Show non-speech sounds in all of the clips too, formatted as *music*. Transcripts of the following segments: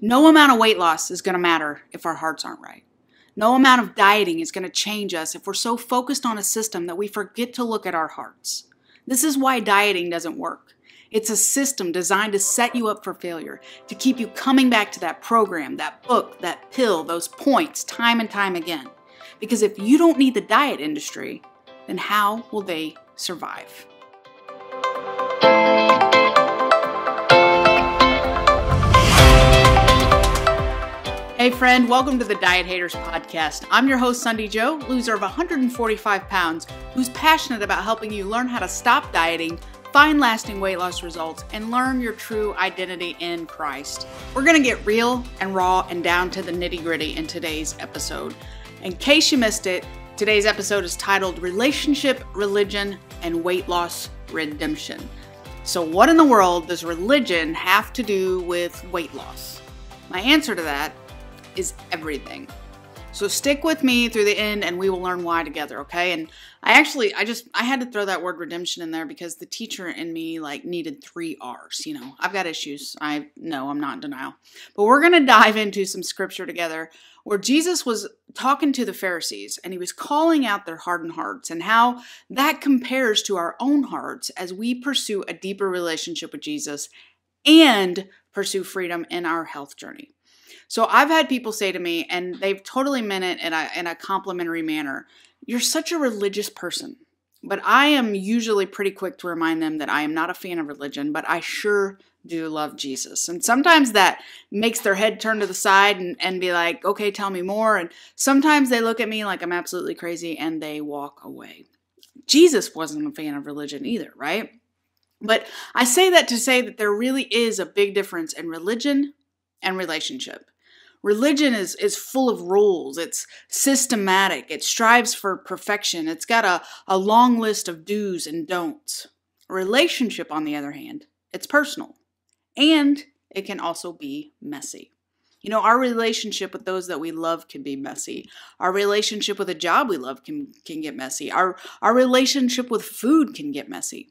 No amount of weight loss is going to matter if our hearts aren't right. No amount of dieting is going to change us if we're so focused on a system that we forget to look at our hearts. This is why dieting doesn't work. It's a system designed to set you up for failure, to keep you coming back to that program, that book, that pill, those points time and time again. Because if you don't need the diet industry, then how will they survive? Hey, friend, welcome to the Diet Haters Podcast. I'm your host, Sundi Jo, loser of 145 pounds, who's passionate about helping you learn how to stop dieting, find lasting weight loss results, and learn your true identity in Christ. We're going to get real and raw and down to the nitty gritty in today's episode. In case you missed it, today's episode is titled Relationship, Religion, and Weight Loss Redemption. So, what in the world does religion have to do with weight loss? My answer to that is everything. So stick with me through the end and we will learn why together, okay? And I actually I just I had to throw that word redemption in there because the teacher in me like needed 3 R's, you know. I've got issues. I know I'm not in denial. But we're going to dive into some scripture together where Jesus was talking to the Pharisees and he was calling out their hardened hearts and how that compares to our own hearts as we pursue a deeper relationship with Jesus and pursue freedom in our health journey. So I've had people say to me, and they've totally meant it in a, in a complimentary manner, you're such a religious person. But I am usually pretty quick to remind them that I am not a fan of religion, but I sure do love Jesus. And sometimes that makes their head turn to the side and, and be like, okay, tell me more. And sometimes they look at me like I'm absolutely crazy and they walk away. Jesus wasn't a fan of religion either, right? But I say that to say that there really is a big difference in religion and relationship. Religion is, is full of rules. It's systematic. It strives for perfection. It's got a, a long list of do's and don'ts. Relationship, on the other hand, it's personal. And it can also be messy. You know, our relationship with those that we love can be messy. Our relationship with a job we love can, can get messy. Our, our relationship with food can get messy.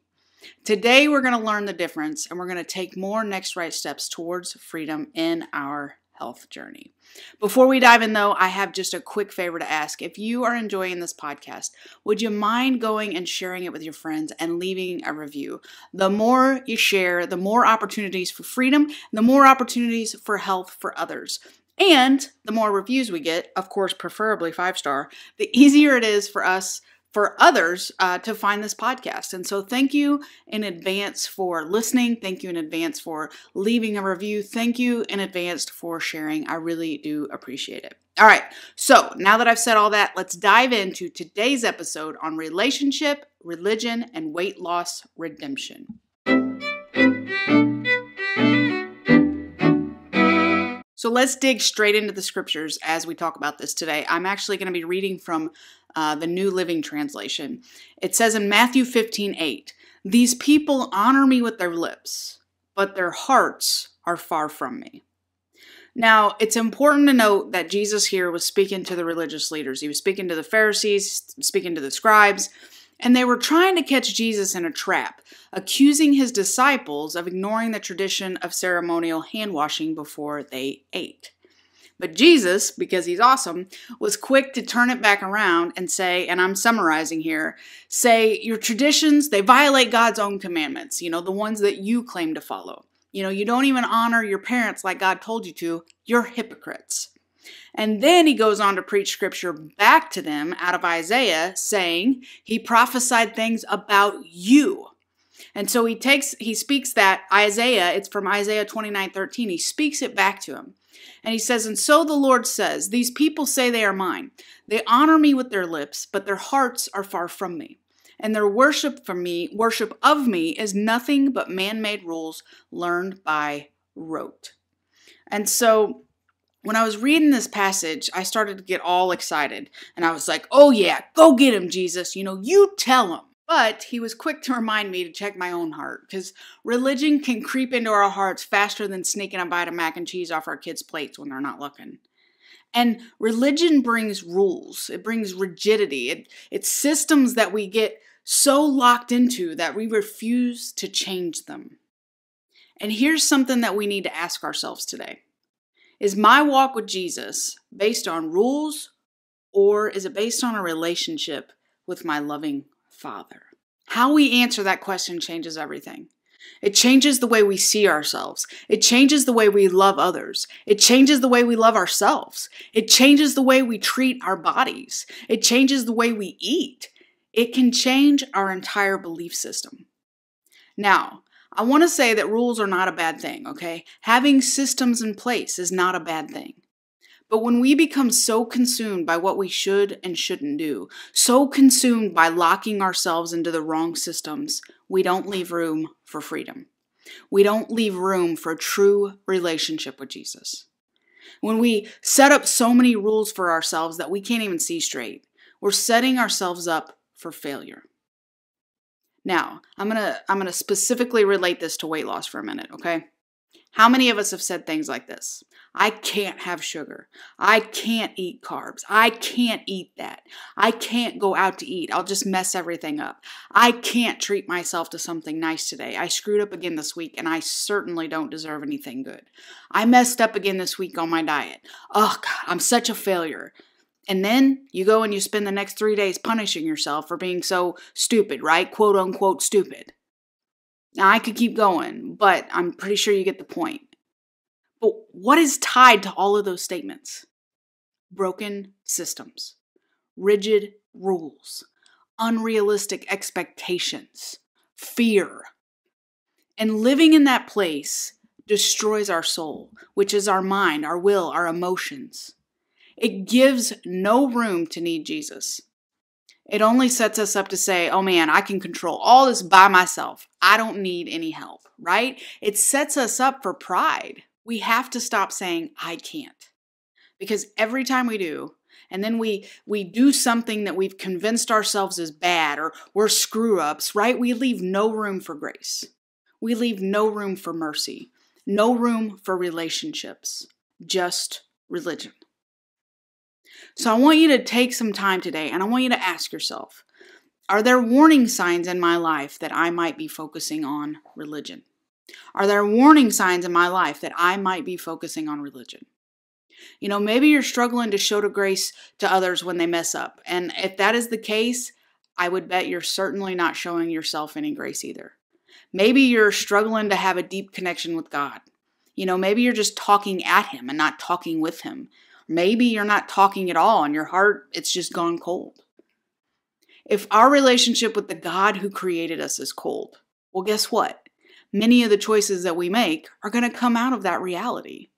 Today, we're going to learn the difference and we're going to take more next right steps towards freedom in our health journey. Before we dive in, though, I have just a quick favor to ask. If you are enjoying this podcast, would you mind going and sharing it with your friends and leaving a review? The more you share, the more opportunities for freedom, the more opportunities for health for others. And the more reviews we get, of course, preferably five star, the *laughs* easier it is for us for others uh, to find this podcast. And so, thank you in advance for listening. Thank you in advance for leaving a review. Thank you in advance for sharing. I really do appreciate it. All right, so now that I've said all that, let's dive into today's episode on relationship, religion, and weight loss redemption. So let's dig straight into the scriptures as we talk about this today. I'm actually going to be reading from uh, the New Living Translation. It says in Matthew 15 8, These people honor me with their lips, but their hearts are far from me. Now, it's important to note that Jesus here was speaking to the religious leaders. He was speaking to the Pharisees, speaking to the scribes, and they were trying to catch Jesus in a trap, accusing his disciples of ignoring the tradition of ceremonial hand washing before they ate. But Jesus, because he's awesome, was quick to turn it back around and say, and I'm summarizing here, say, your traditions, they violate God's own commandments, you know, the ones that you claim to follow. You know, you don't even honor your parents like God told you to. You're hypocrites. And then he goes on to preach scripture back to them out of Isaiah, saying, He prophesied things about you. And so he takes, he speaks that Isaiah, it's from Isaiah 29 13, he speaks it back to him. And he says, And so the Lord says, These people say they are mine. They honor me with their lips, but their hearts are far from me. And their worship for me, worship of me, is nothing but man made rules learned by rote. And so when I was reading this passage, I started to get all excited. And I was like, oh yeah, go get him, Jesus. You know, you tell him. But he was quick to remind me to check my own heart because religion can creep into our hearts faster than sneaking a bite of mac and cheese off our kids' plates when they're not looking. And religion brings rules, it brings rigidity, it, it's systems that we get so locked into that we refuse to change them. And here's something that we need to ask ourselves today Is my walk with Jesus based on rules or is it based on a relationship with my loving Father? How we answer that question changes everything. It changes the way we see ourselves. It changes the way we love others. It changes the way we love ourselves. It changes the way we treat our bodies. It changes the way we eat. It can change our entire belief system. Now, I want to say that rules are not a bad thing, okay? Having systems in place is not a bad thing. But when we become so consumed by what we should and shouldn't do, so consumed by locking ourselves into the wrong systems, we don't leave room for freedom. We don't leave room for a true relationship with Jesus. When we set up so many rules for ourselves that we can't even see straight, we're setting ourselves up for failure. Now, I'm going to I'm going to specifically relate this to weight loss for a minute, okay? How many of us have said things like this? I can't have sugar. I can't eat carbs. I can't eat that. I can't go out to eat. I'll just mess everything up. I can't treat myself to something nice today. I screwed up again this week and I certainly don't deserve anything good. I messed up again this week on my diet. Oh, God, I'm such a failure. And then you go and you spend the next three days punishing yourself for being so stupid, right? Quote unquote stupid. Now, I could keep going, but I'm pretty sure you get the point. But what is tied to all of those statements? Broken systems, rigid rules, unrealistic expectations, fear. And living in that place destroys our soul, which is our mind, our will, our emotions. It gives no room to need Jesus. It only sets us up to say, oh man, I can control all this by myself. I don't need any help, right? It sets us up for pride we have to stop saying I can't. Because every time we do, and then we we do something that we've convinced ourselves is bad or we're screw ups, right? We leave no room for grace. We leave no room for mercy, no room for relationships, just religion. So I want you to take some time today and I want you to ask yourself Are there warning signs in my life that I might be focusing on religion? Are there warning signs in my life that I might be focusing on religion? You know, maybe you're struggling to show to grace to others when they mess up. And if that is the case, I would bet you're certainly not showing yourself any grace either. Maybe you're struggling to have a deep connection with God. You know, maybe you're just talking at Him and not talking with Him. Maybe you're not talking at all and your heart, it's just gone cold. If our relationship with the God who created us is cold, well, guess what? many of the choices that we make are going to come out of that reality.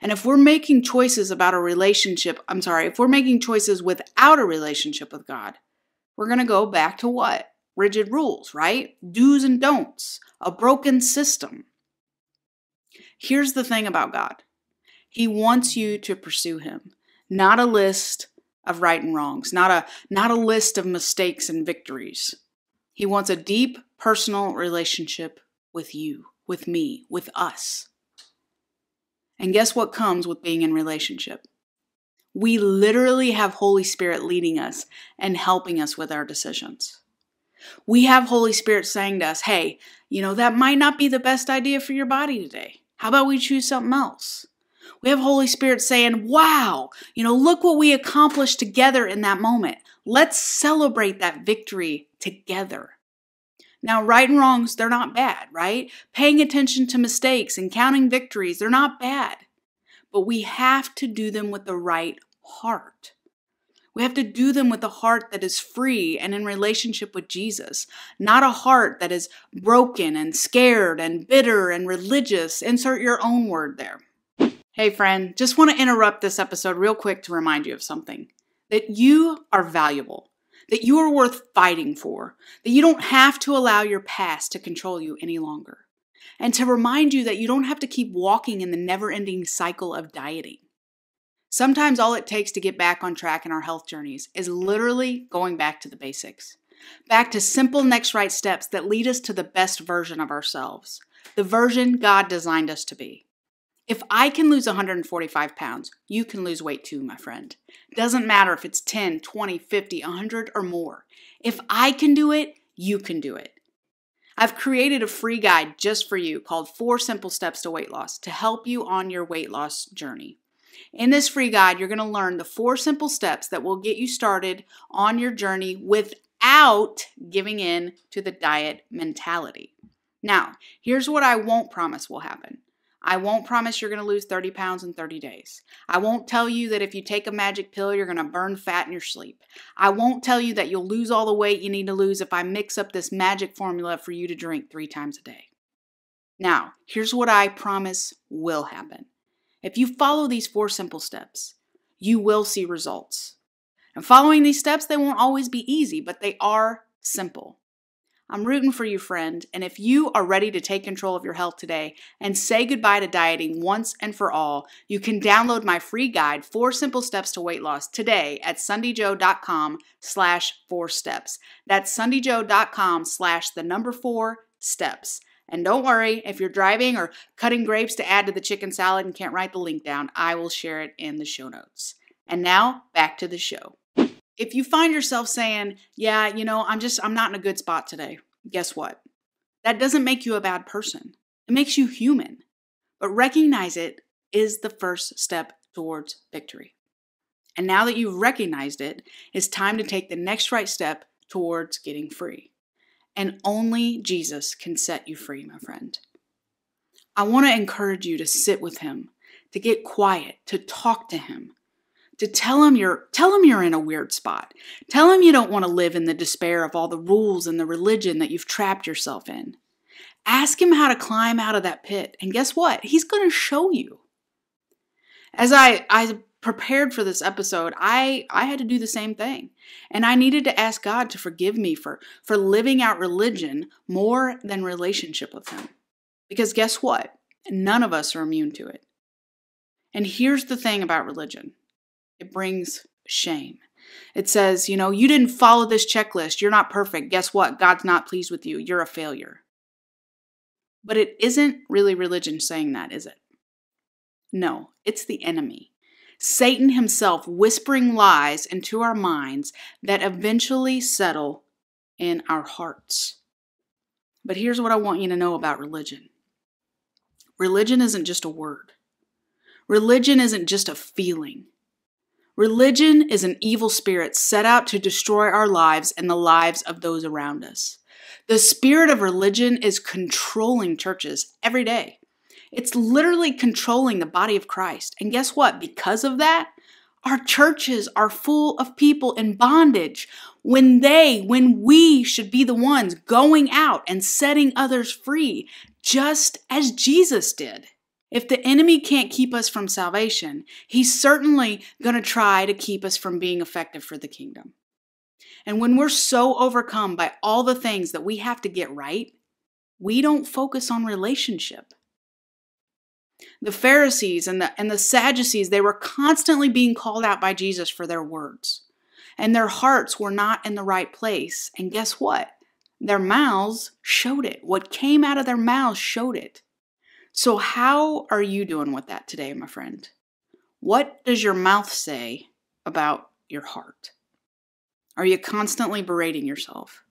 And if we're making choices about a relationship, I'm sorry, if we're making choices without a relationship with God, we're going to go back to what? Rigid rules, right? Do's and don'ts, a broken system. Here's the thing about God He wants you to pursue Him, not a list of right and wrongs, not a, not a list of mistakes and victories. He wants a deep personal relationship with you, with me, with us. And guess what comes with being in relationship? We literally have Holy Spirit leading us and helping us with our decisions. We have Holy Spirit saying to us, hey, you know, that might not be the best idea for your body today. How about we choose something else? We have Holy Spirit saying, wow, you know, look what we accomplished together in that moment. Let's celebrate that victory together. Now, right and wrongs, they're not bad, right? Paying attention to mistakes and counting victories, they're not bad. But we have to do them with the right heart. We have to do them with a heart that is free and in relationship with Jesus, not a heart that is broken and scared and bitter and religious. Insert your own word there. Hey, friend, just want to interrupt this episode real quick to remind you of something. That you are valuable. That you are worth fighting for, that you don't have to allow your past to control you any longer, and to remind you that you don't have to keep walking in the never ending cycle of dieting. Sometimes all it takes to get back on track in our health journeys is literally going back to the basics, back to simple next right steps that lead us to the best version of ourselves, the version God designed us to be. If I can lose 145 pounds, you can lose weight too, my friend. Doesn't matter if it's 10, 20, 50, 100, or more. If I can do it, you can do it. I've created a free guide just for you called Four Simple Steps to Weight Loss to help you on your weight loss journey. In this free guide, you're going to learn the four simple steps that will get you started on your journey without giving in to the diet mentality. Now, here's what I won't promise will happen. I won't promise you're going to lose 30 pounds in 30 days. I won't tell you that if you take a magic pill, you're going to burn fat in your sleep. I won't tell you that you'll lose all the weight you need to lose if I mix up this magic formula for you to drink three times a day. Now, here's what I promise will happen. If you follow these four simple steps, you will see results. And following these steps, they won't always be easy, but they are simple. I'm rooting for you, friend. And if you are ready to take control of your health today and say goodbye to dieting once and for all, you can download my free guide, Four Simple Steps to Weight Loss, today at sundijo.com slash four steps. That's sundijo.com slash the number four steps. And don't worry, if you're driving or cutting grapes to add to the chicken salad and can't write the link down, I will share it in the show notes. And now, back to the show. If you find yourself saying, Yeah, you know, I'm just, I'm not in a good spot today, guess what? That doesn't make you a bad person. It makes you human. But recognize it is the first step towards victory. And now that you've recognized it, it's time to take the next right step towards getting free. And only Jesus can set you free, my friend. I want to encourage you to sit with him, to get quiet, to talk to him, to tell him you're tell him you're in a weird spot. Tell him you don't want to live in the despair of all the rules and the religion that you've trapped yourself in. Ask him how to climb out of that pit, and guess what? He's going to show you. As I I prepared for this episode, I I had to do the same thing. And I needed to ask God to forgive me for for living out religion more than relationship with him. Because guess what? None of us are immune to it. And here's the thing about religion. It brings shame. It says, you know, you didn't follow this checklist. You're not perfect. Guess what? God's not pleased with you. You're a failure. But it isn't really religion saying that, is it? No, it's the enemy. Satan himself whispering lies into our minds that eventually settle in our hearts. But here's what I want you to know about religion religion isn't just a word, religion isn't just a feeling. Religion is an evil spirit set out to destroy our lives and the lives of those around us. The spirit of religion is controlling churches every day. It's literally controlling the body of Christ. And guess what? Because of that, our churches are full of people in bondage when they, when we should be the ones going out and setting others free, just as Jesus did. If the enemy can't keep us from salvation, he's certainly going to try to keep us from being effective for the kingdom. And when we're so overcome by all the things that we have to get right, we don't focus on relationship. The Pharisees and the, and the Sadducees, they were constantly being called out by Jesus for their words. And their hearts were not in the right place. And guess what? Their mouths showed it. What came out of their mouths showed it. So, how are you doing with that today, my friend? What does your mouth say about your heart? Are you constantly berating yourself?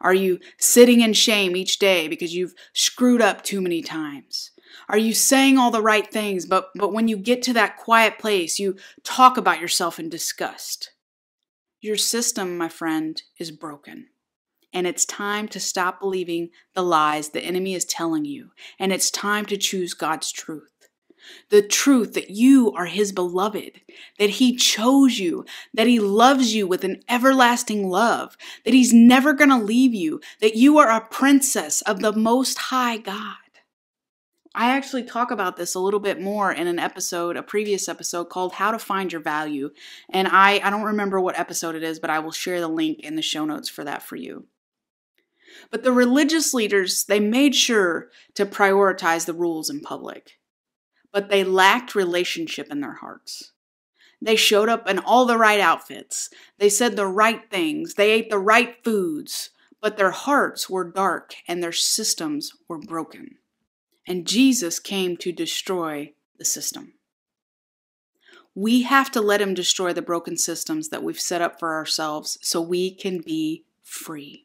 Are you sitting in shame each day because you've screwed up too many times? Are you saying all the right things, but, but when you get to that quiet place, you talk about yourself in disgust? Your system, my friend, is broken. And it's time to stop believing the lies the enemy is telling you. And it's time to choose God's truth. The truth that you are His beloved, that He chose you, that He loves you with an everlasting love, that He's never going to leave you, that you are a princess of the Most High God. I actually talk about this a little bit more in an episode, a previous episode called How to Find Your Value. And I, I don't remember what episode it is, but I will share the link in the show notes for that for you. But the religious leaders, they made sure to prioritize the rules in public, but they lacked relationship in their hearts. They showed up in all the right outfits. They said the right things. They ate the right foods, but their hearts were dark and their systems were broken and Jesus came to destroy the system. We have to let him destroy the broken systems that we've set up for ourselves so we can be free.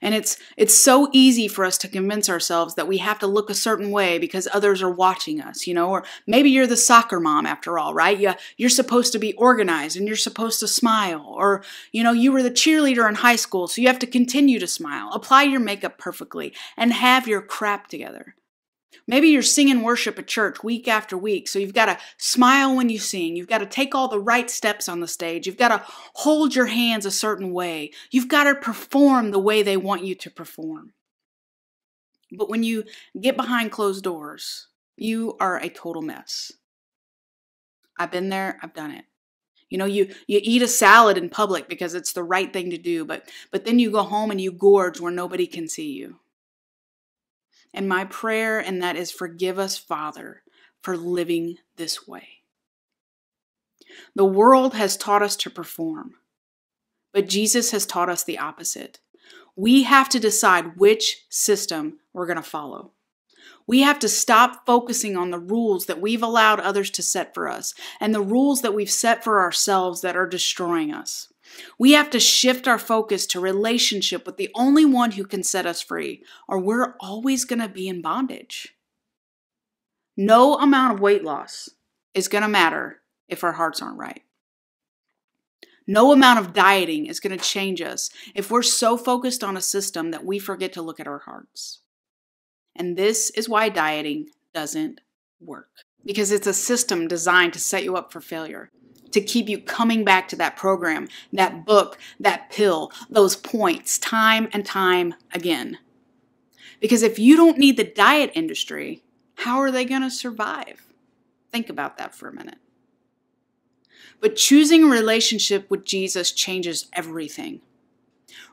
And it's it's so easy for us to convince ourselves that we have to look a certain way because others are watching us, you know, or maybe you're the soccer mom after all, right? Yeah, you're supposed to be organized and you're supposed to smile or you know, you were the cheerleader in high school, so you have to continue to smile, apply your makeup perfectly and have your crap together. Maybe you're singing worship at church week after week, so you've got to smile when you sing. You've got to take all the right steps on the stage. You've got to hold your hands a certain way. You've got to perform the way they want you to perform. But when you get behind closed doors, you are a total mess. I've been there, I've done it. You know, you you eat a salad in public because it's the right thing to do, but but then you go home and you gorge where nobody can see you. And my prayer, and that is forgive us, Father, for living this way. The world has taught us to perform, but Jesus has taught us the opposite. We have to decide which system we're going to follow. We have to stop focusing on the rules that we've allowed others to set for us and the rules that we've set for ourselves that are destroying us. We have to shift our focus to relationship with the only one who can set us free, or we're always going to be in bondage. No amount of weight loss is going to matter if our hearts aren't right. No amount of dieting is going to change us if we're so focused on a system that we forget to look at our hearts. And this is why dieting doesn't work because it's a system designed to set you up for failure to keep you coming back to that program, that book, that pill, those points, time and time again. Because if you don't need the diet industry, how are they going to survive? Think about that for a minute. But choosing a relationship with Jesus changes everything.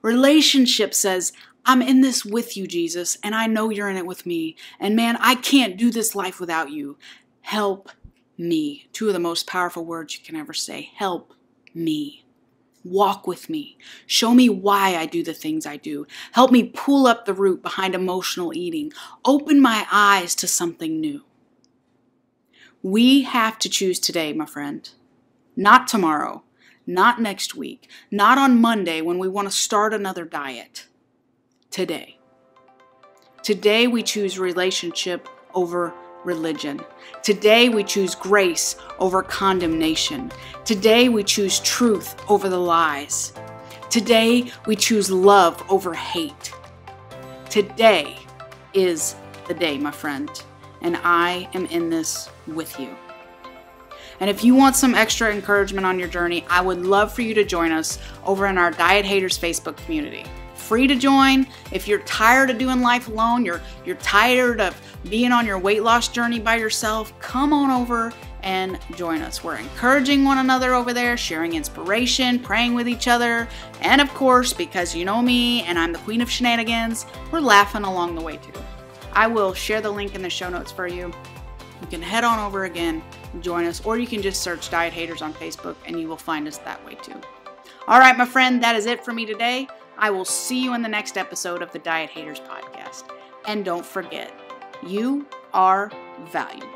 Relationship says, I'm in this with you, Jesus, and I know you're in it with me. And man, I can't do this life without you. Help me. Two of the most powerful words you can ever say. Help me. Walk with me. Show me why I do the things I do. Help me pull up the root behind emotional eating. Open my eyes to something new. We have to choose today, my friend. Not tomorrow, not next week, not on Monday when we want to start another diet. Today. Today we choose relationship over religion. Today we choose grace over condemnation. Today we choose truth over the lies. Today we choose love over hate. Today is the day, my friend, and I am in this with you. And if you want some extra encouragement on your journey, I would love for you to join us over in our Diet Haters Facebook community free to join. If you're tired of doing life alone, you're you're tired of being on your weight loss journey by yourself, come on over and join us. We're encouraging one another over there, sharing inspiration, praying with each other, and of course, because you know me and I'm the queen of shenanigans, we're laughing along the way too. I will share the link in the show notes for you. You can head on over again, join us, or you can just search Diet Haters on Facebook and you will find us that way too. All right, my friend, that is it for me today. I will see you in the next episode of the Diet Haters Podcast. And don't forget, you are valuable.